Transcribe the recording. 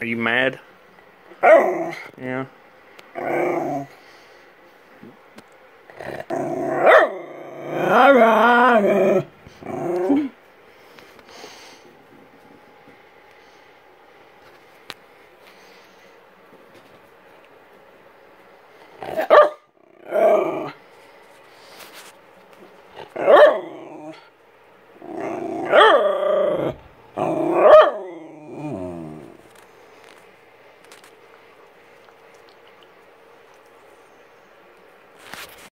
Are you mad? Oh. yeah. Oh.